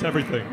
everything.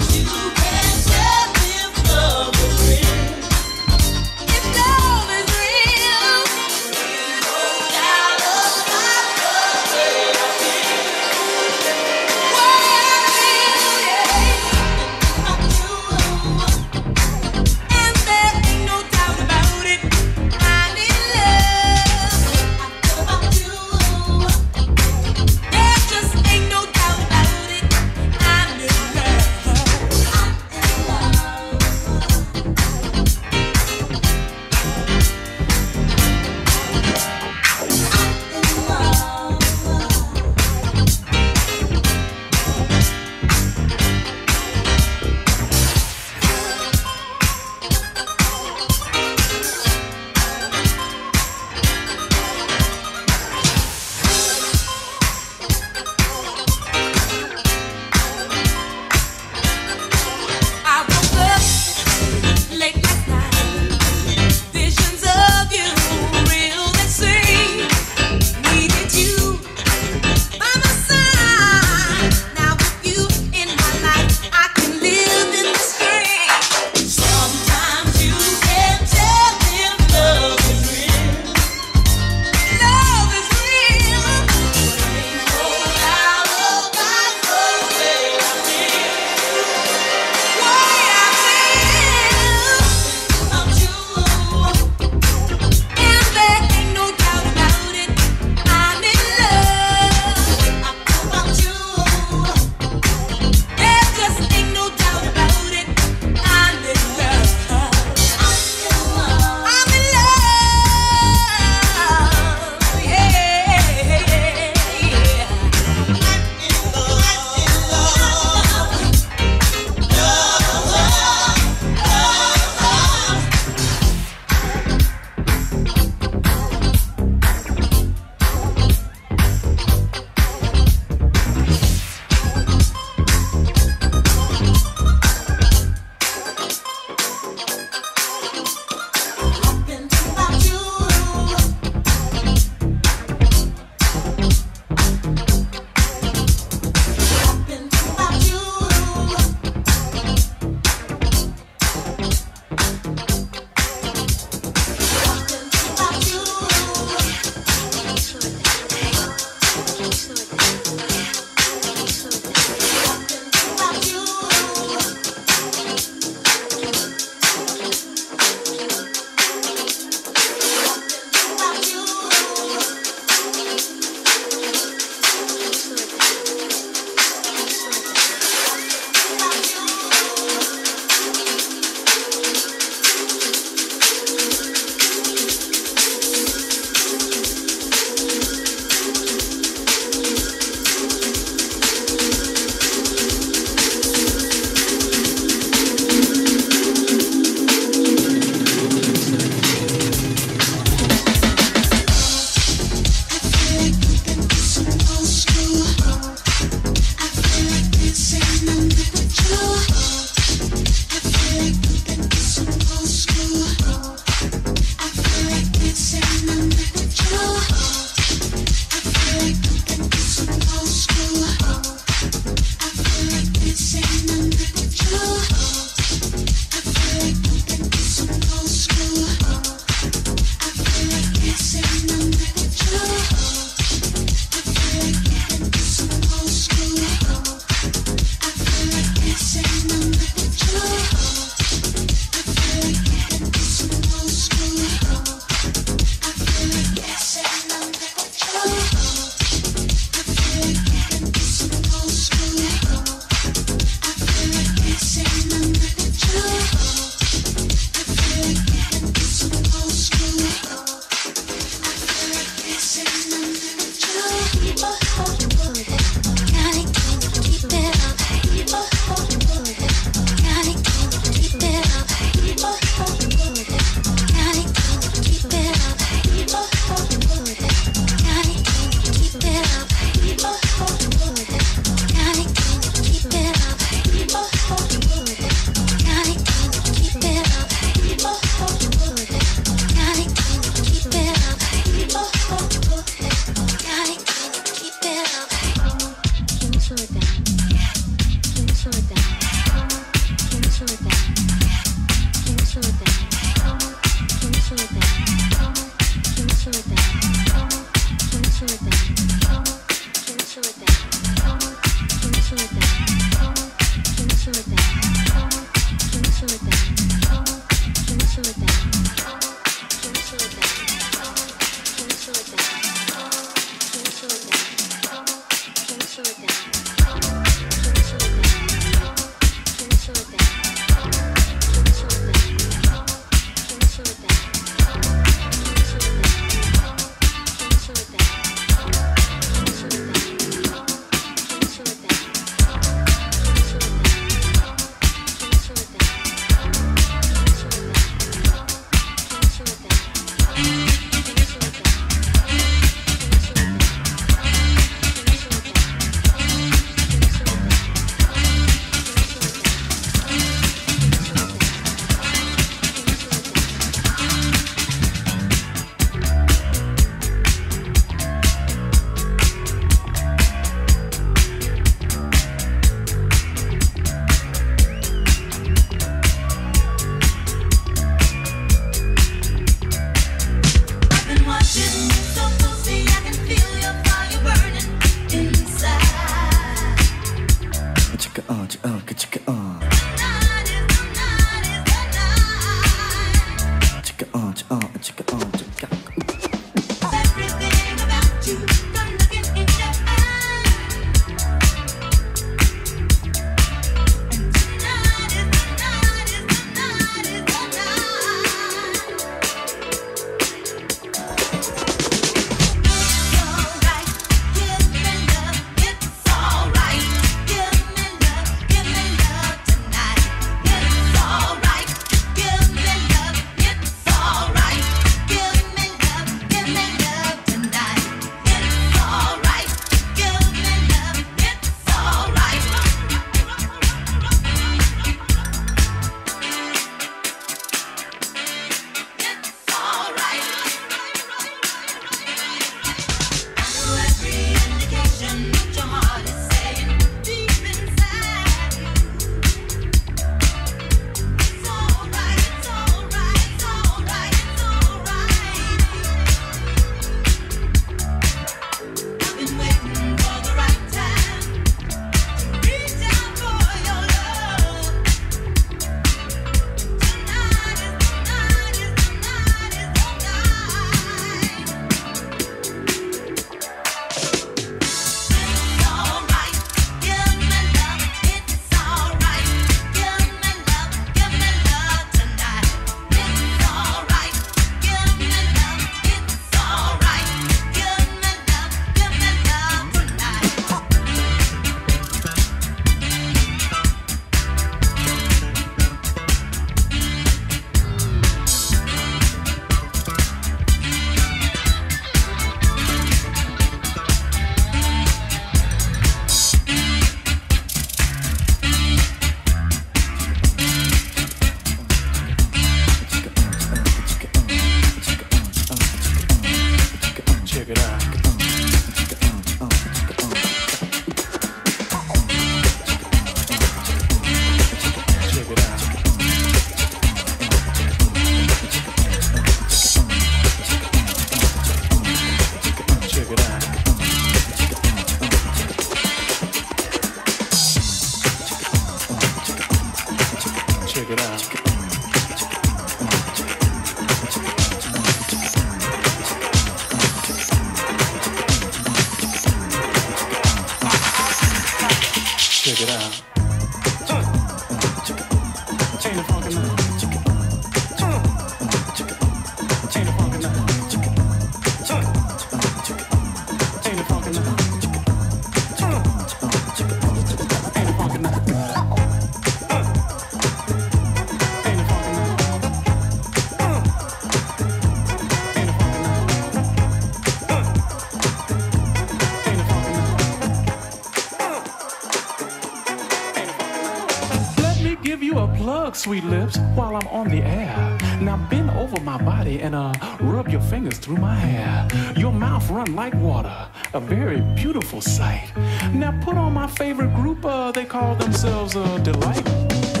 While I'm on the air. Now bend over my body and uh, rub your fingers through my hair. Your mouth run like water, a very beautiful sight. Now put on my favorite group, uh, they call themselves uh, Delight.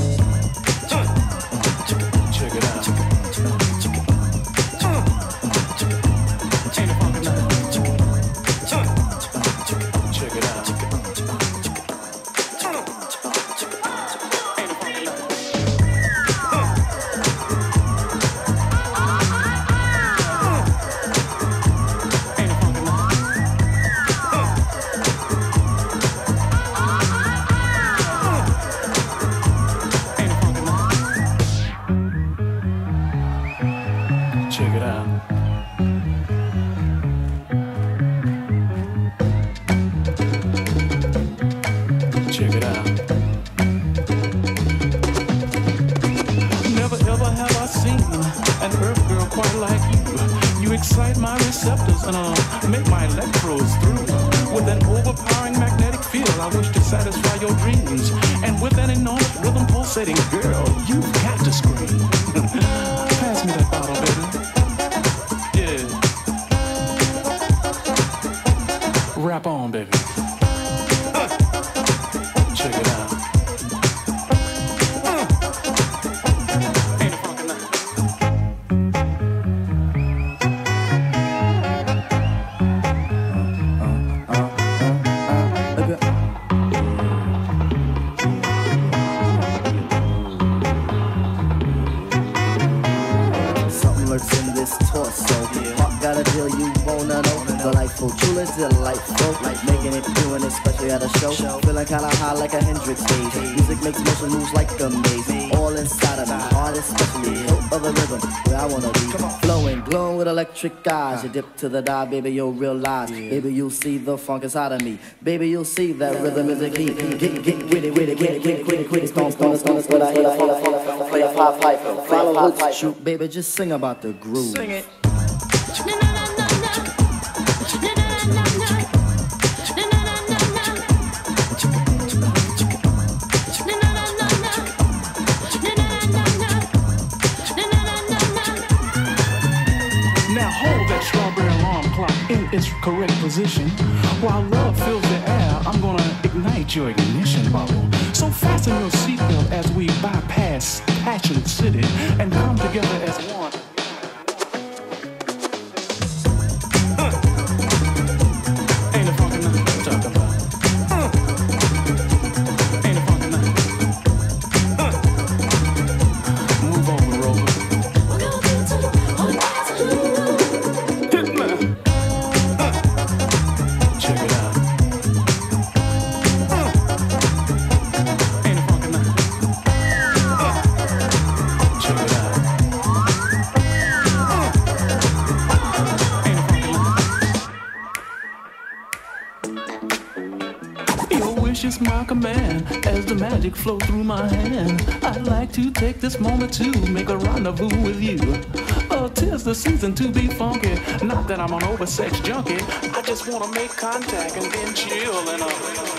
Electric eyes. You dip to the dive, baby, you'll realize. Baby, you'll see the funk inside of me. Baby, you'll see that rhythm is the key. Get, get with it, with it, with it, with it, with it, with it. Stone, stone, stone, stone. A pop pipe. Follow hooks, shoot, baby, just sing about the groove. Sing it. Correct position. While love fills the air, I'm gonna ignite your ignition bubble. So fasten your seatbelt as we bypass Passion City and come together as one. Flows through my hand. I'd like to take this moment to make a rendezvous with you. Oh, tis the season to be funky. Not that I'm an oversex junkie. I just wanna make contact and then chill and uh.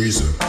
Reason